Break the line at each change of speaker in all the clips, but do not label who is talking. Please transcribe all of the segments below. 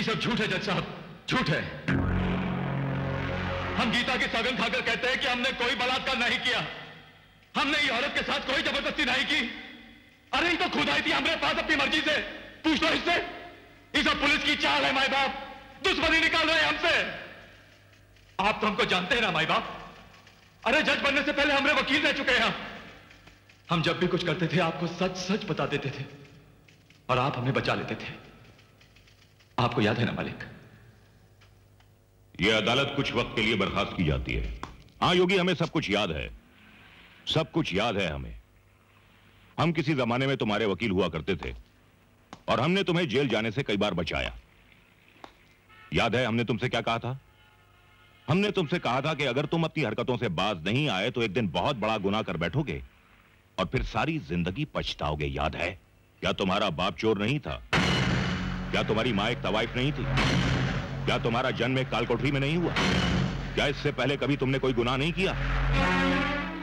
ये सब झूठ है, जज साहब। झूठ है। हम गीता की सगन खाकर कहते हैं कि हमने कोई बलात्कार नहीं किया। हमने ये औरत के साथ कोई ज़बरदस्ती नहीं की। अरे तो खुद आई थी हमारे पास अपनी मर्ज़ी से। पूछ लो इससे। ये सब पुलिस की चाल है माई बाप। दुश्मनी निकाल रहे हैं हमसे। आप तो हमको जानते हैं ना माई बाप। अरे, जज बनने से पहले हमारे वकील रह चुके हैं हम। जब भी कुछ करते थे, आपको सच सच बता देते थे। और आप हमें बचा लेते थे। आपको याद है ना, मालिक?
यह अदालत कुछ वक्त के लिए बर्खास्त की जाती है। हाँ योगी, हमें सब कुछ याद है। सब कुछ याद है हमें। हम किसी जमाने में तुम्हारे वकील हुआ करते थे, और हमने तुम्हें जेल जाने से कई बार बचाया। याद है, हमने तुमसे क्या कहा था? हमने तुमसे कहा था कि अगर तुम अपनी हरकतों से बाज नहीं आए तो एक दिन बहुत बड़ा गुना कर बैठोगे, और फिर सारी ज़िंदगी पछताओगे, याद है? क्या तुम्हारा बाप चोर नहीं था? क्या तुम्हारी माँ एक तवाइफ नहीं थी? क्या तुम्हारा जन्म एक कालकोठरी में नहीं हुआ? क्या इससे पहले कभी तुमने कोई गुनाह नहीं किया?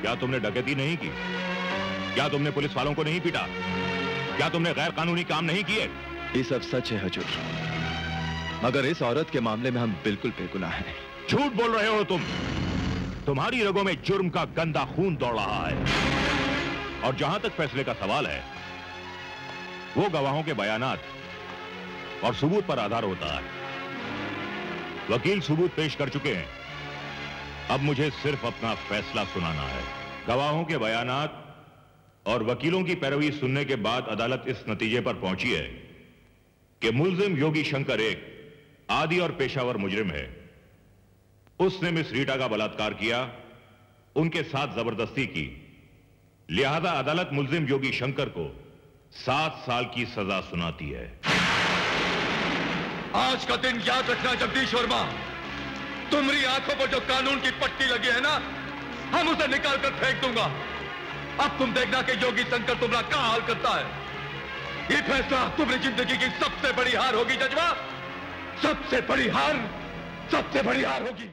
क्या तुमने डकैती नहीं की? क्या तुमने पुलिस वालों को नहीं पीटा? क्या तुमने गैर कानूनी काम नहीं किए?
ये सब सच है हजूर। मगर इस औरत के मामले में हम बिल्कुल बेगुनाह हैं।
झूठ बोल रहे हो तुम। तुम्हारी रगों में जुर्म का गंदा खून दौड़ रहा है। और जहाँ तक फैसले का सवाल है वो गवाहों के बयानात और सबूत पर आधार होता है। वकील सबूत पेश कर चुके हैं। अब मुझे सिर्फ़ अपना फैसला सुनाना है। गवाहों के बयानात और वकीलों की पैरवी सुनने के बाद अदालत इस नतीजे पर पहुँची है कि मुलजिम योगी शंकर एक आदि और पेशावर मुजरिम है। उसने मिस रीटा का बलात्कार किया, उनके साथ ज़बरदस्ती की। लिहाजा अदालत मुलजिम योगी शंकर को सात साल की सजा सुनाती है।
आज का दिन याद रखना जगदीश वर्मा। तुम्हारी आँखों पर जो कानून की पट्टी लगी है ना, हम उसे निकाल कर फेंक दूँगा। अब तुम देखना कि योगी शंकर तुम्हारा क्या हाल करता है। ये फैसला तुम्हारी ज़िंदगी की सबसे बड़ी हार होगी जजवा सबसे बड़ी हार, सबसे बड़ी हार होगी।